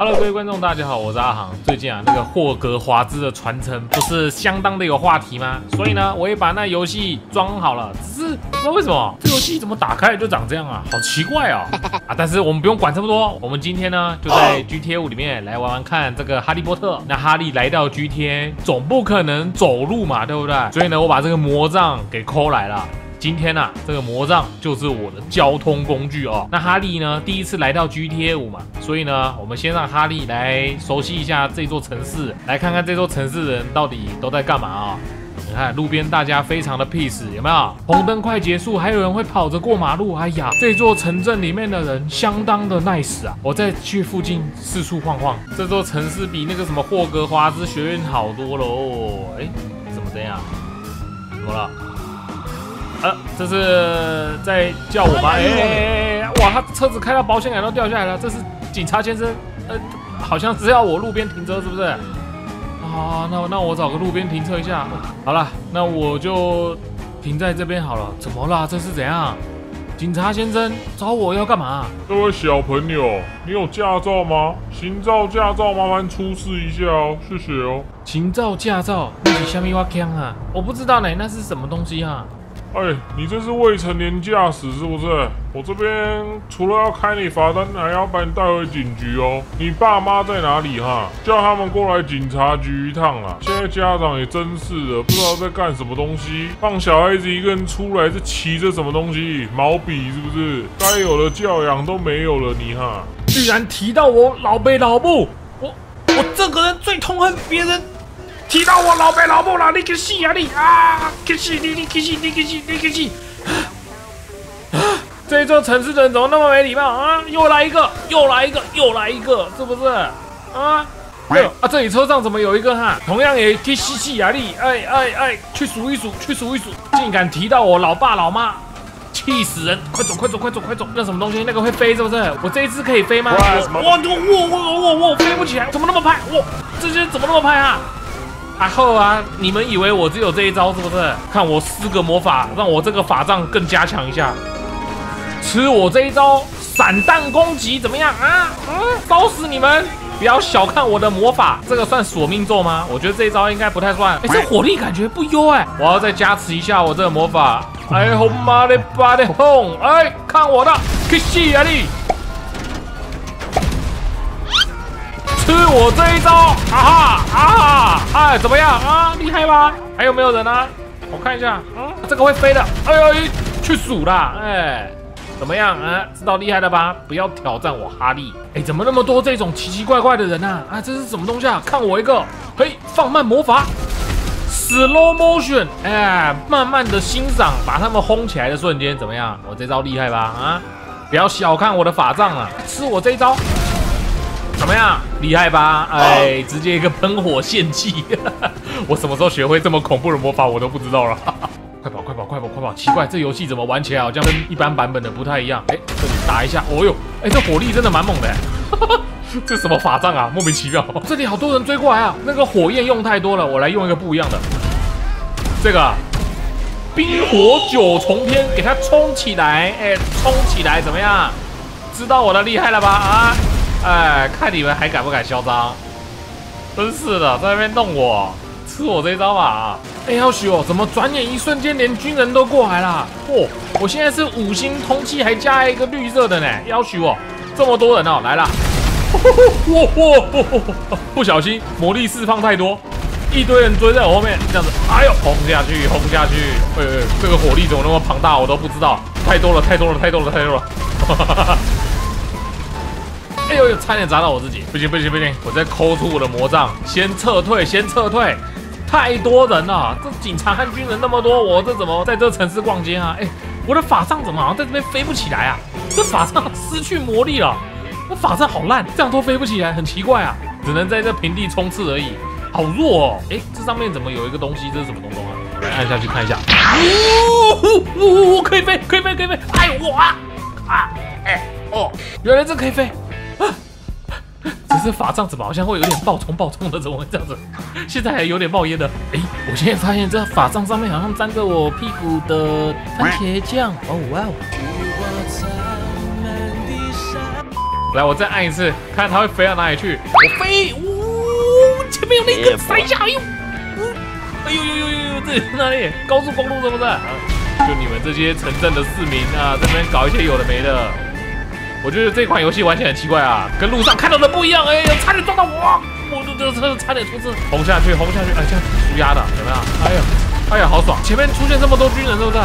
Hello，各位观众，大家好，我是阿航。最近啊，那个霍格华兹的传承不是相当的有话题吗？所以呢，我也把那游戏装好了。只是不知道为什么这游戏怎么打开就长这样啊，好奇怪哦。啊，但是我们不用管这么多，我们今天呢就在 GTA 五里面来玩玩看这个哈利波特。那哈利来到 GTA，总不可能走路嘛，对不对？所以呢，我把这个魔杖给抠来了。今天呢，这个魔杖就是我的交通工具哦。那哈利呢，第一次来到 GTA 五嘛，所以呢，我们先让哈利来熟悉一下这座城市，来看看这座城市的人到底都在干嘛啊？你看路边大家非常的 peace，有没有？红灯快结束，还有人会跑着过马路。哎呀，这座城镇里面的人相当的 nice 啊！我再去附近四处晃晃，这座城市比那个什么霍格华兹学院好多了哦。哎，怎么这样？怎么了？呃，这是在叫我吗？哎哎哎！哇，他车子开到保险杆都掉下来了。这是警察先生，呃，好像是要我路边停车，是不是？啊，那那我找个路边停车一下。好了，那我就停在这边好了。怎么啦？这是怎样？警察先生找我要干嘛？这位小朋友，你有驾照吗？行照驾照，麻烦出示一下哦，谢谢哦。行照驾照，你是虾米花枪啊？我不知道呢，那是什么东西啊？哎，你这是未成年驾驶是不是？我这边除了要开你罚单，还要把你带回警局哦。你爸妈在哪里哈？叫他们过来警察局一趟啊！现在家长也真是的，不知道在干什么东西，放小孩子一个人出来是骑着什么东西？毛笔是不是？该有的教养都没有了，你哈！居然提到我老辈老母，我我这个人最痛恨别人。提到我老爸老母了，你去死啊你啊！去死你你去死你去死你去死！这座城市的人怎么那么没礼貌啊？又来一个，又来一个，又来一个，是不是？啊？哎呦啊！这里车上怎么有一个哈？同样也去吸气啊你！哎哎哎！去数一数，去数一数！竟敢提到我老爸老妈，气死人！快走快走快走快走！那什么东西？那个会飞是不是？我这一只可以飞吗？哇我我我我！飞不起来，怎么那么快？我！这些怎么那么快啊？啊后啊！你们以为我只有这一招是不是？看我施个魔法，让我这个法杖更加强一下。吃我这一招散弹攻击怎么样啊？嗯，烧死你们！不要小看我的魔法，这个算索命咒吗？我觉得这一招应该不太算。哎，这火力感觉不优哎！我要再加持一下我这个魔法。哎，红妈的巴的轰！哎，看我的，去死啊你！吃我这一招！啊哈哎，怎么样啊？厉害吧？还有没有人呢？我看一下，嗯，这个会飞的。哎呦，去数啦！哎，怎么样啊？知道厉害了吧？不要挑战我哈利！哎，怎么那么多这种奇奇怪怪的人啊？啊，这是什么东西啊？看我一个！嘿，放慢魔法，slow motion！哎，慢慢的欣赏，把他们轰起来的瞬间，怎么样？我这招厉害吧？啊，不要小看我的法杖啊！吃我这一招！怎么样，厉害吧？哎，直接一个喷火献祭！我什么时候学会这么恐怖的魔法，我都不知道了。快跑，快跑，快跑，快跑！奇怪，这游戏怎么玩起来好像跟一般版本的不太一样？哎，这里打一下，哦呦，哎，这火力真的蛮猛的。这什么法杖啊？莫名其妙。这里好多人追过来啊！那个火焰用太多了，我来用一个不一样的。这个冰火九重天，给它冲起来！哎，冲起来，怎么样？知道我的厉害了吧？啊！哎，看你们还敢不敢嚣张！真是的，在那边弄我，吃我这一招吧！哎，要许哦，怎么转眼一瞬间连军人都过来了？嚯，我现在是五星通气，还加一个绿色的呢！要许哦，这么多人哦，来了！嚯嚯嚯嚯！不小心魔力释放太多，一堆人追在我后面，这样子，哎呦，轰下去，轰下去！哎，这个火力怎么那么庞大？我都不知道，太多了，太多了，太多了，太多了！哈哈哈差点砸到我自己！不行不行不行！我再抠出我的魔杖，先撤退，先撤退！太多人了，这警察和军人那么多，我这怎么在这城市逛街啊？哎，我的法杖怎么好像在这边飞不起来啊？这法杖失去魔力了，我法杖好烂，这样都飞不起来，很奇怪啊！只能在这平地冲刺而已，好弱哦！哎，这上面怎么有一个东西？这是什么东东啊？我来按下去看一下。呜呜呜呜，可以飞，可以飞，可以飞！哎我啊啊！哎哦，原来这可以飞。只是法杖怎么好像会有点爆冲爆冲的？怎么会这样子？现在还有点冒烟的。哎，我现在发现这法杖上面好像沾着我屁股的番茄酱。哦哇哦！来，我再按一次，看它会飞到哪里去。我飞，呜，前面有那个塞下，哎呦，哎呦呦呦呦呦，这里哪里？高速公路是不是？就你们这些城镇的市民啊，这边搞一些有的没的。我觉得这款游戏玩起来很奇怪啊，跟路上看到的不一样。哎呦，差点撞到我，我的这车差点出事。轰下去，轰下去，哎，这样输压的，怎么样？哎呀，哎呀，好爽！前面出现这么多军人，是不是？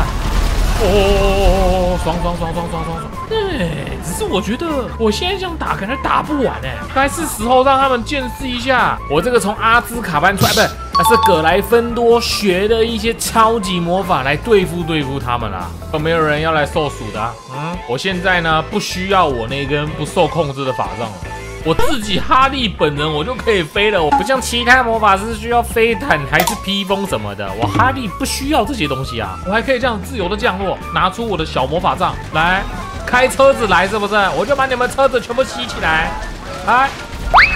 哦，爽爽爽爽爽爽爽！对，只是我觉得我现在这样打可能打不完哎，该是时候让他们见识一下我这个从阿兹卡班出来，不是，那是葛莱芬多学的一些超级魔法来对付对付他们啦。有没有人要来受属的？嗯，我现在呢不需要我那根不受控制的法杖了。我自己哈利本人我就可以飞了，我不像其他魔法师需要飞毯还是披风什么的，我哈利不需要这些东西啊，我还可以这样自由的降落，拿出我的小魔法杖来开车子来，是不是？我就把你们车子全部吸起来，来，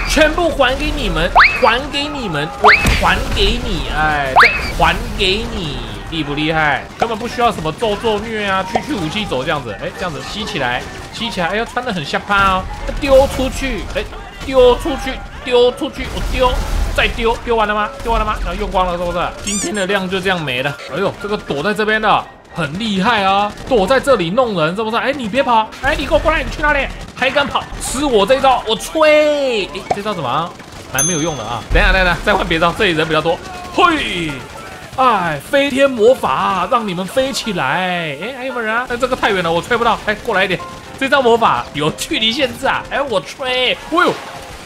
全部还给你们，还给你们，我还给你，哎，再还给你。厉不厉害？根本不需要什么咒咒虐啊，区区武器走这样子，哎，这样子吸起来，吸起来，哎呦，穿的很下趴哦，丢出去，哎，丢出去，丢出去，我丢，再丢，丢完了吗？丢完了吗？然后用光了是不是？今天的量就这样没了。哎呦，这个躲在这边的很厉害啊，躲在这里弄人是不是？哎，你别跑，哎，你给我过来，你去哪里？还敢跑？吃我这一招，我吹，哎，这招怎么蛮没有用的啊？等下，等下，再换别招，这里人比较多，嘿。哎，飞天魔法让你们飞起来！哎，还有没有人？但，这个太远了，我吹不到。哎，过来一点，这招魔法有距离限制啊！哎，我吹，哎呦，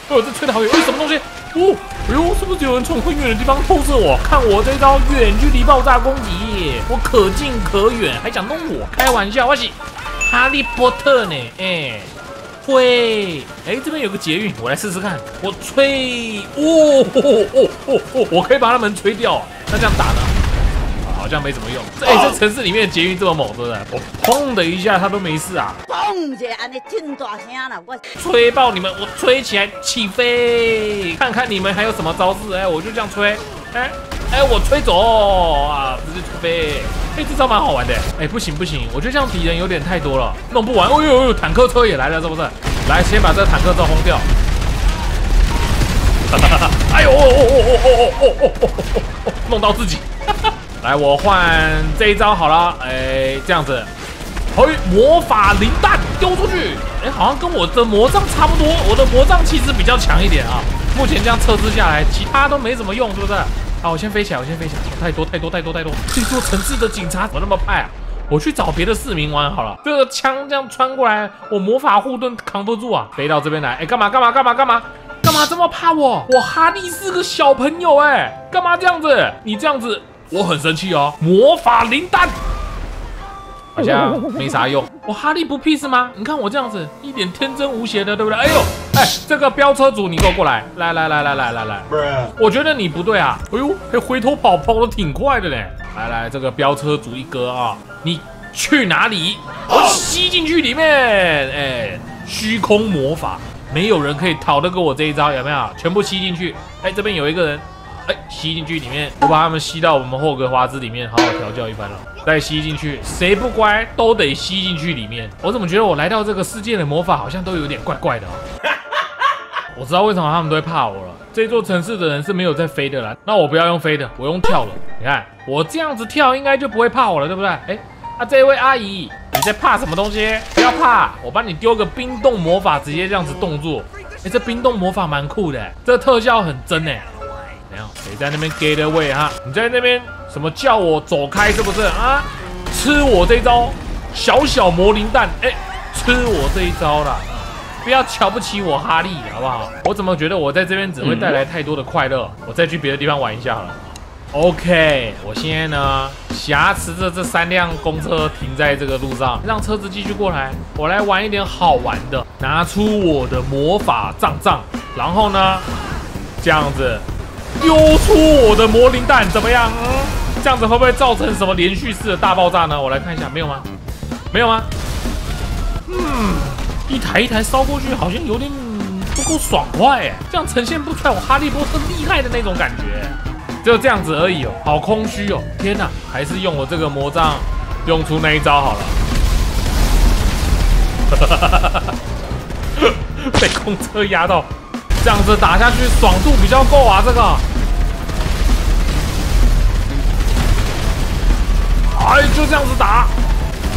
哎呦，这吹的好远！哎，什么东西？哦，哎呦，是不是有人从很远的地方透射我？看我这招远距离爆炸攻击，我可近可远，还想弄我？开玩笑，我是哈利波特呢！哎，吹！哎，这边有个捷运，我来试试看。我吹！哦哦哦哦哦，我可以把他们吹掉。那这样打呢？好像没怎么用。哎，这城市里面捷运这么猛，是不是？我砰的一下，他都没事啊。砰一下，安尼听大声了，我吹爆你们，我吹起来起飞，看看你们还有什么招式。哎，我就这样吹。哎哎，我吹走啊，直接起飞。哎，这招蛮好玩的。哎，不行不行，我觉得这样敌人有点太多了，弄不完。哎呦呦呦，坦克车也来了，是不是？来，先把这坦克车轰掉。哎呦哦哦哦哦哦哦哦哦哦，弄到自己。来，我换这一招好了。哎，这样子。嘿，魔法灵弹丢出去，哎，好像跟我的魔杖差不多。我的魔杖其实比较强一点啊。目前这样测试下来，其他都没怎么用，是不是？好，我先飞起来，我先飞起来。太多太多太多太多！这座城市的警察怎么那么派啊？我去找别的市民玩好了。这个枪这样穿过来，我魔法护盾扛不住啊。飞到这边来，哎，干嘛干嘛干嘛干嘛？干嘛这么怕我？我哈利是个小朋友哎，干嘛这样子？你这样子我很生气哦。魔法灵丹好像没啥用。我哈利不屁是吗？你看我这样子一点天真无邪的，对不对？哎呦，哎，这个飙车主你给我过来，来来来来来来来，我觉得你不对啊。哎呦，还回头跑跑的挺快的嘞。来来，这个飙车主一哥啊，你去哪里？我吸进去里面，哎，虚空魔法。没有人可以逃得过我这一招，有没有？全部吸进去。哎，这边有一个人，哎，吸进去里面，我把他们吸到我们霍格华兹里面，好好调教一番了。再吸进去，谁不乖都得吸进去里面。我怎么觉得我来到这个世界的魔法好像都有点怪怪的？我知道为什么他们都会怕我了。这座城市的人是没有在飞的了，那我不要用飞的，我用跳了。你看我这样子跳，应该就不会怕我了，对不对？哎，啊，这位阿姨。你在怕什么东西？不要怕，我帮你丢个冰冻魔法，直接这样子动作。哎，这冰冻魔法蛮酷的，这特效很真哎。怎样？谁在那边 get 位哈？你在那边什么叫我走开是不是啊？吃我这一招，小小魔灵蛋，哎，吃我这一招啦！不要瞧不起我哈利好不好？我怎么觉得我在这边只会带来太多的快乐？我再去别的地方玩一下好了。OK，我现在呢挟持着这三辆公车停在这个路上，让车子继续过来。我来玩一点好玩的，拿出我的魔法杖杖，然后呢这样子丢出我的魔灵弹，怎么样？嗯，这样子会不会造成什么连续式的大爆炸呢？我来看一下，没有吗？没有吗？嗯，一台一台烧过去，好像有点不够爽快哎，这样呈现不出来我哈利波特厉害的那种感觉。就这样子而已哦，好空虚哦！天哪，还是用我这个魔杖用出那一招好了。被空车压到，这样子打下去爽度比较够啊！这个，哎，就这样子打，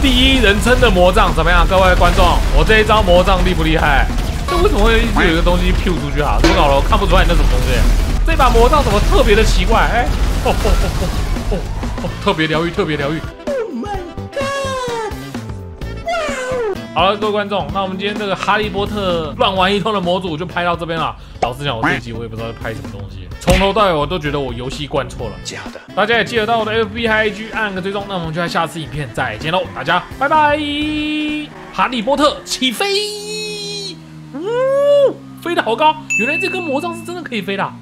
第一人称的魔杖怎么样？各位观众，我这一招魔杖厉不厉害？这为什么会一直有一个东西 Q 出去啊？怎么搞了？我看不出来那什么东西。这把魔杖怎么特别的奇怪？哎，哦哦哦哦哦哦，特别疗愈，特别疗愈。好了，各位观众，那我们今天这个哈利波特乱玩一通的模组就拍到这边了。老实讲，我这一集我也不知道在拍什么东西，从头到尾我都觉得我游戏灌错了。假的，大家也记得到我的 FB 和 IG 按个追踪。那我们就在下次影片再见喽，大家拜拜！哈利波特起飞，呜，飞得好高，原来这根魔杖是真的可以飞的。